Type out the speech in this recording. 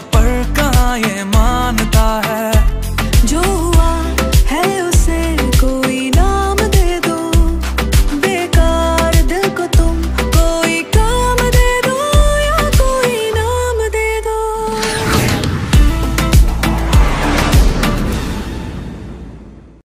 para